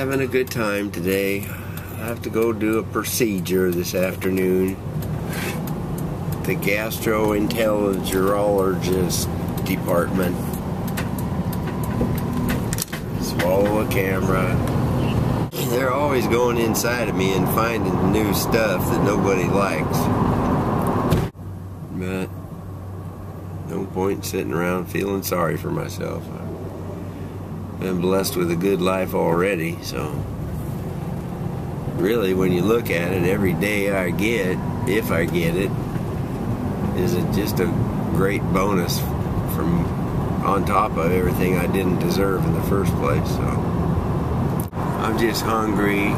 having a good time today. I have to go do a procedure this afternoon. The gastroenterologist department. Swallow a camera. They're always going inside of me and finding new stuff that nobody likes. But no point sitting around feeling sorry for myself. Been blessed with a good life already, so really when you look at it, every day I get, if I get it, is it just a great bonus from on top of everything I didn't deserve in the first place. So I'm just hungry,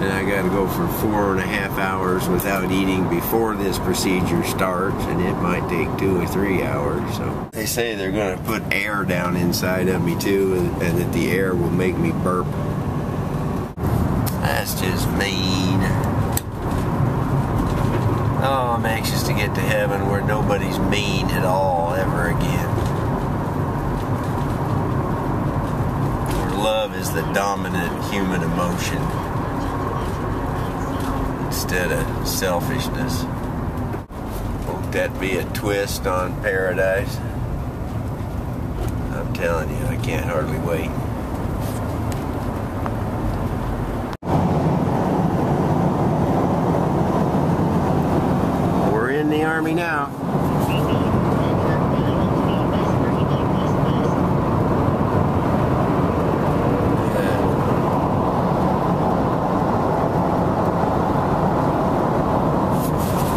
and I got to go for four and a half hours without eating before this procedure starts, and it might take two or three hours. So they say they're going to put air down inside of me too, and, that the air will make me burp. That's just mean. Oh, I'm anxious to get to heaven where nobody's mean at all ever again. Where love is the dominant human emotion instead of selfishness. Won't that be a twist on paradise? I'm telling you, I can't hardly wait. We're in the army now.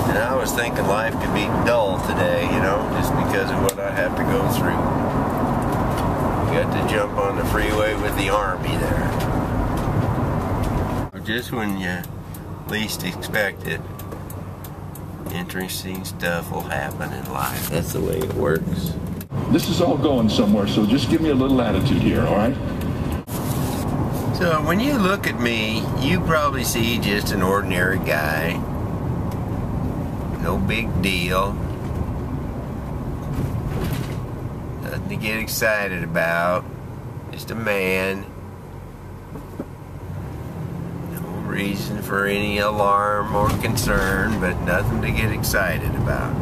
And I was thinking life could be dull today, you know, just because of what I have to go through. Got to jump on the freeway with the army there. Just when you least expect it, interesting stuff will happen in life. That's the way it works. This is all going somewhere, so just give me a little attitude here, all right? So when you look at me, you probably see just an ordinary guy. No big deal. Nothing to get excited about. Just a man. No reason for any alarm or concern, but nothing to get excited about.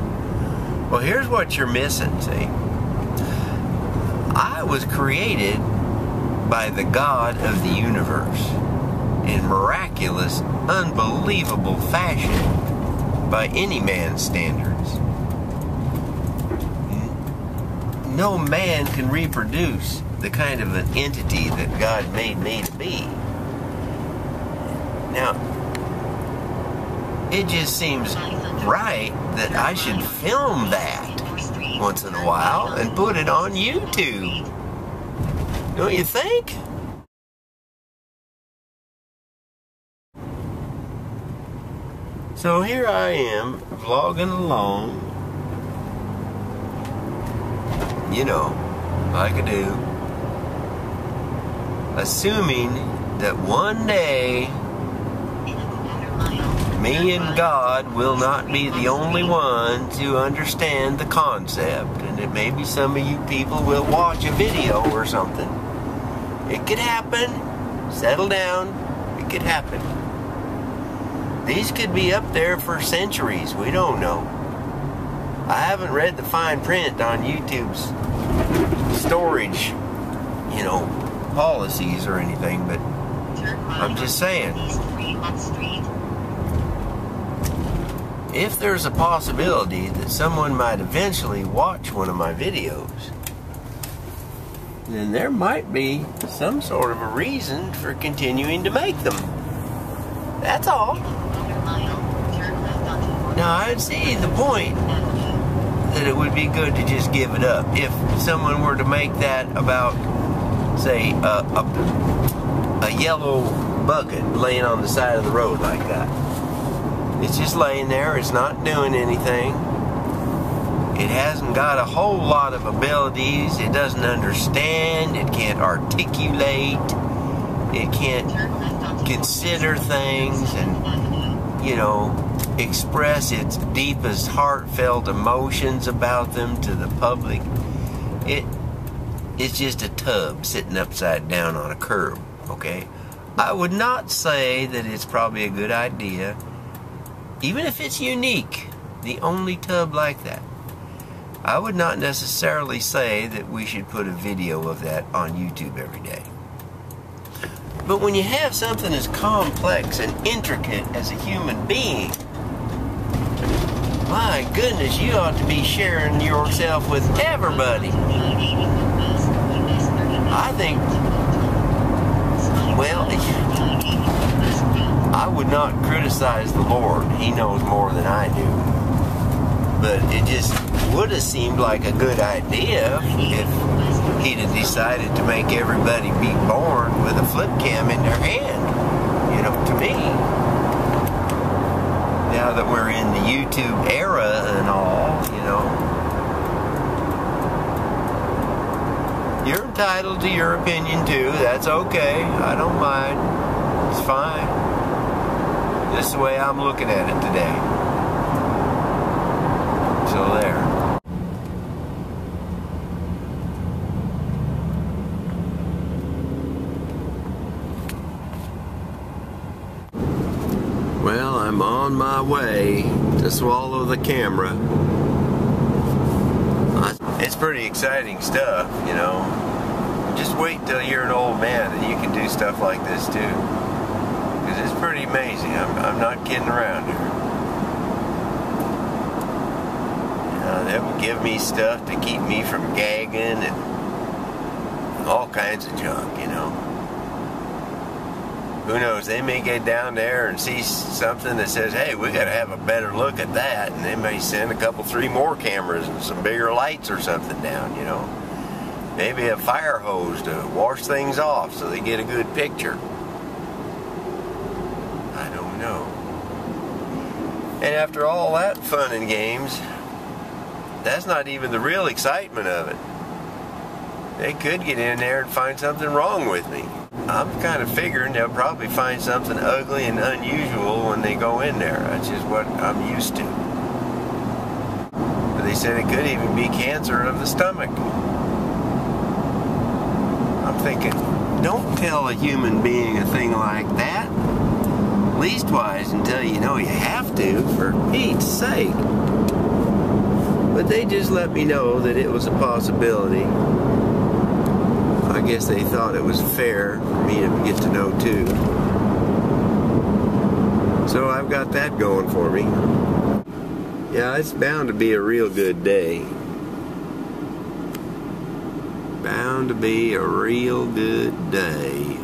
Well, here's what you're missing, see? I was created by the God of the universe in miraculous, unbelievable fashion by any man's standards. No man can reproduce the kind of an entity that God made me to be. Now, it just seems right that I should film that once in a while and put it on YouTube. Don't you think? So here I am, vlogging along. You know, like I do. Assuming that one day me and God will not be the only one to understand the concept, and that maybe some of you people will watch a video or something. It could happen. Settle down. It could happen. These could be up there for centuries. We don't know. I haven't read the fine print on YouTube's storage, you know, policies or anything, but I'm just saying. If there's a possibility that someone might eventually watch one of my videos, then there might be some sort of a reason for continuing to make them. That's all. Now, I'd see the point that it would be good to just give it up. If someone were to make that about, say, a, a, a yellow bucket laying on the side of the road like that. It's just laying there, it's not doing anything. It hasn't got a whole lot of abilities. It doesn't understand. It can't articulate. It can't consider things and, you know, express its deepest heartfelt emotions about them to the public. It it's just a tub sitting upside down on a curb, okay? I would not say that it's probably a good idea, even if it's unique, the only tub like that. I would not necessarily say that we should put a video of that on YouTube every day. But when you have something as complex and intricate as a human being, my goodness, you ought to be sharing yourself with everybody. I think, well, I would not criticize the Lord. He knows more than I do. But it just would have seemed like a good idea if he'd have decided to make everybody be born with a flip cam in their hand. You know, to me. Now that we're in the YouTube era and all, you know. You're entitled to your opinion too. That's okay. I don't mind. It's fine. This is the way I'm looking at it today. So there. Well, I'm on my way to swallow the camera. It's pretty exciting stuff, you know. Just wait till you're an old man and you can do stuff like this too. Because it's pretty amazing. I'm, I'm not kidding around here. Uh, they will give me stuff to keep me from gagging and all kinds of junk, you know. Who knows? They may get down there and see something that says, hey, we got to have a better look at that. And they may send a couple, three more cameras and some bigger lights or something down, you know. Maybe a fire hose to wash things off so they get a good picture. I don't know. And after all that fun and games, that's not even the real excitement of it. They could get in there and find something wrong with me. I'm kind of figuring they'll probably find something ugly and unusual when they go in there. That's just what I'm used to. But they said it could even be cancer of the stomach. I'm thinking, don't tell a human being a thing like that. Leastwise until you know you have to, for Pete's sake. But they just let me know that it was a possibility. I guess they thought it was fair for me to get to know too. So I've got that going for me. Yeah, it's bound to be a real good day. Bound to be a real good day.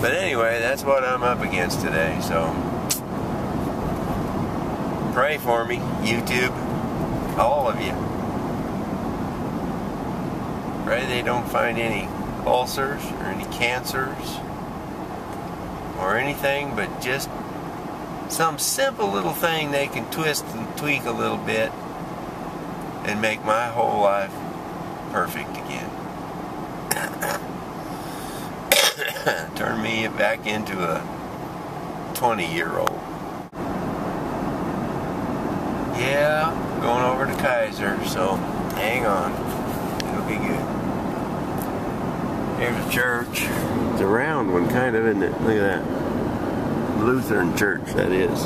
But anyway, that's what I'm up against today, so pray for me, YouTube, all of you. Pray they don't find any ulcers or any cancers or anything, but just some simple little thing they can twist and tweak a little bit and make my whole life perfect again. Turn me back into a 20 year old. Yeah, going over to Kaiser, so hang on. It'll be good. There's a church. It's a round one, kind of, isn't it? Look at that. Lutheran church, that is.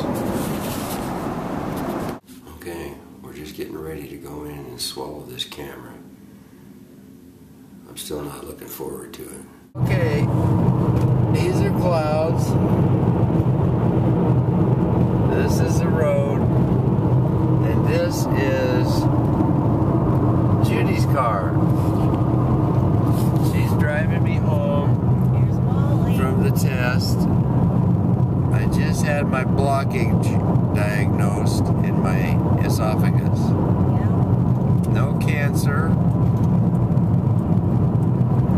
Okay, we're just getting ready to go in and swallow this camera. I'm still not looking forward to it. Okay, these are clouds. This is the road. And this is Judy's car. She's driving me home from the test. I just had my blockage diagnosed in my esophagus. No cancer.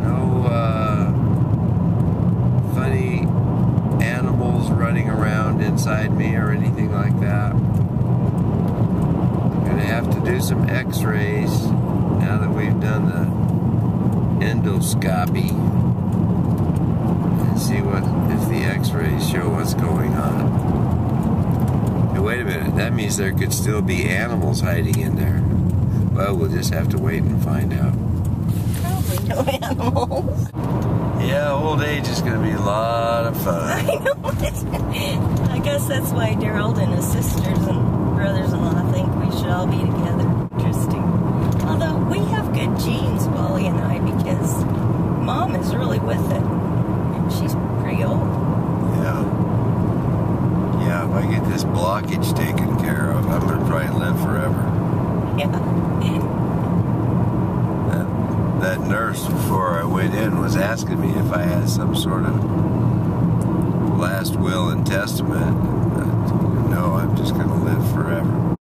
No uh, funny animals running around inside me or anything like that. Gonna have to do some x-rays now that we've done the endoscopy and see what if the x-rays show what's going on. Wait a minute, that means there could still be animals hiding in there. Well, we'll just have to wait and find out. Probably no animals. Yeah, old age is gonna be a lot of fun. I know. I guess that's why Daryl and his sisters and brothers-in-law think we should all be together. Interesting. Although we have good genes, Wally and I, because Mom is really with it, and she's pretty old. Yeah. Yeah, if I get this blockage taken care of, I'm gonna probably live forever. Yeah. That, that nurse before I went in was asking me if I had some sort of last will and testament. I told her, no, I'm just gonna live forever.